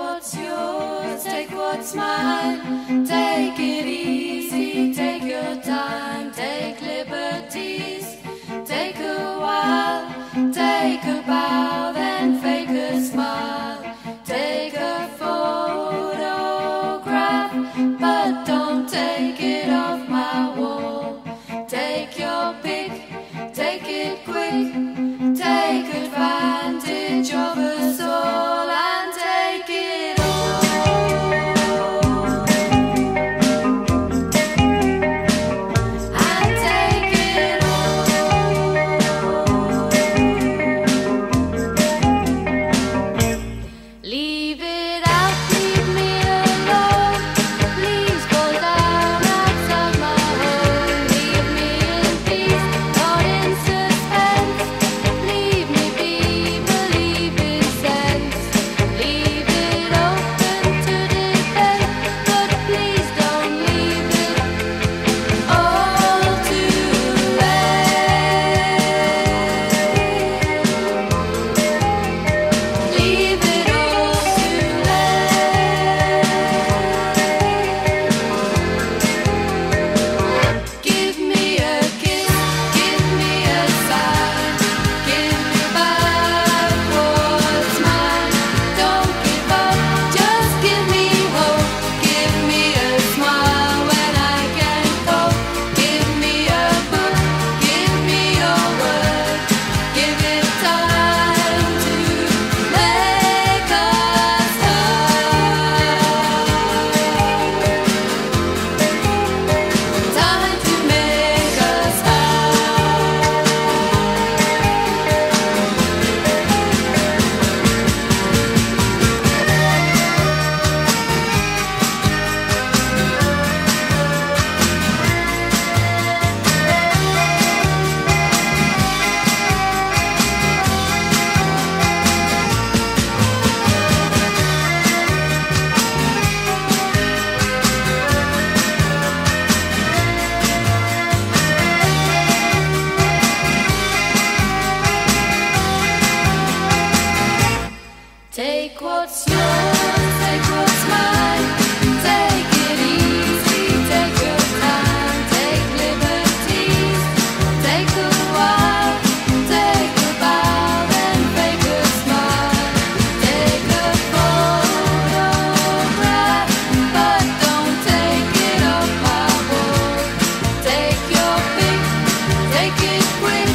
what's yours, take what's mine, take it easy. Magic Wheel.